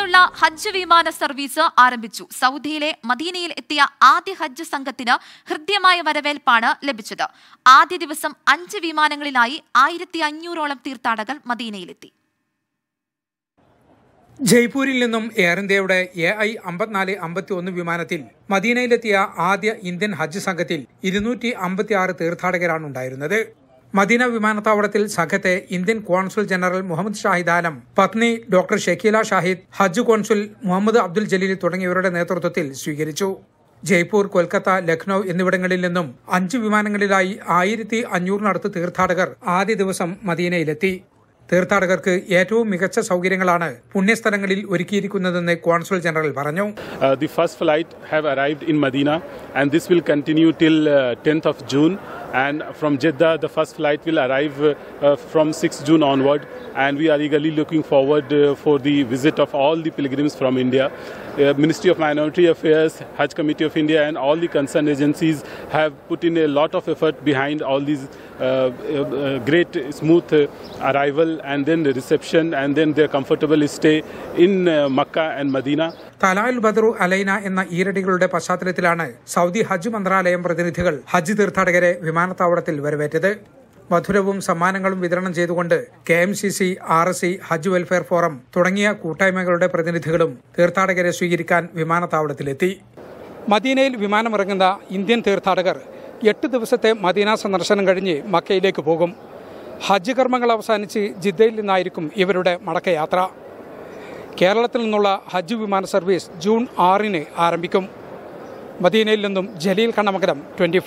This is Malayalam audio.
നിന്നുള്ള ഹജ്ജ് വിമാന സർവീസ് ആരംഭിച്ചു. സൗദിയിലെ മദീനയിൽ എത്തിയ ആദ്യ ഹജ്ജ് സംഘത്തിന് ഹൃദ്യമായ വരവേൽപ്പാണ് ലഭിച്ചത്. ആദ്യ ദിവസം അഞ്ച് വിമാനങ്ങളിലായി ആയിരത്തി അഞ്ഞൂറോളം തീർത്ഥാടകർ മദീനയിലെത്തി. ജയ്പൂരിൽ നിന്നും എയർ ഇന്ത്യയുടെ എ ഐ അമ്പത്തിനാല് അമ്പത്തി ഒന്ന് വിമാനത്തിൽ മദീനയിലെത്തിയ ആദ്യ ഇന്ത്യൻ ഹജ്ജ് സംഘത്തിൽ ഇരുന്നൂറ്റി അമ്പത്തി ആറ് തീർത്ഥാടകരാണ് ഉണ്ടായിരുന്നത് മദീന വിമാനത്താവളത്തിൽ സംഘത്തെ Indian consul general Muhammad Shahid Alam പത്നി doctor Shakeela Shahid Hajj consul Muhammad Abdul Jaleel തുടങ്ങിയവരുടെ നേതൃത്വത്തിൽ സ്വീകരിച്ചു. ജയ്പൂർ കൊൽക്കത്ത ലക്നൌ എന്നിവിടങ്ങളിൽ നിന്നും അഞ്ച് വിമാനങ്ങളിലായി ആയിരത്തി അഞ്ഞൂറിനടുത്ത് തീർത്ഥാടകർ ആദ്യ ദിവസം മദീനയിലെത്തി. തീർത്ഥാടകർക്ക് ഏറ്റവും മികച്ച സൗകര്യങ്ങളാണ് പുണ്യസ്ഥലങ്ങളിൽ ഒരുക്കിയിരിക്കുന്നതെന്ന് കോൺസുൽ ജനറൽ പറഞ്ഞു. First flight have arrived in Medina, and this will continue till uh, 10th of June. And from Jeddah, the first flight will arrive uh, uh, from 6th June onward. And we are eagerly looking forward uh, for the visit of all the pilgrims from India. Uh, Ministry of Minority Affairs, Hajj Committee of India, and all the concerned agencies have put in a lot of effort behind all these uh, uh, uh, great, smooth uh, arrival, and then the reception, and then their comfortable stay in uh, Makkah and Medina. തലാൽ ബദറു അലൈന എന്ന ഈരടികളുടെ പശ്ചാത്തലത്തിലാണ് സൗദി ഹജ്ജ് മന്ത്രാലയം പ്രതിനിധികൾ ഹജ്ജ് തീർത്ഥാടകരെ വിമാനത്താവളത്തിൽ വരവേറ്റത്. മധുരവും സമ്മാനങ്ങളും വിതരണം ചെയ്തുകൊണ്ട് K M C C R S C Hajj welfare forum തുടങ്ങിയ കൂട്ടായ്മകളുടെ പ്രതിനിധികളും തീർത്ഥാടകരെ സ്വീകരിക്കാൻ വിമാനത്താവളത്തിലെത്തി. മദീനയിൽ വിമാനമിറങ്ങുന്ന ഇന്ത്യൻ തീർത്ഥാടകർ എട്ട് ദിവസത്തെ മദീന സന്ദർശനം കഴിഞ്ഞ് മക്കയിലേക്ക് പോകും. ഹജ്ജ് കർമ്മങ്ങൾ അവസാനിച്ച് ജിദ്ദയിൽ നിന്നായിരിക്കും ഇവരുടെ മടക്കയാത്ര. കേരളത്തിൽ നിന്നുള്ള ഹജ്ജ് വിമാന സർവീസ് ജൂൺ ആറിന് ആരംഭിക്കും. മദീനയിൽ നിന്നും ജലീൽ കണ്ണമകരം ട്വന്റി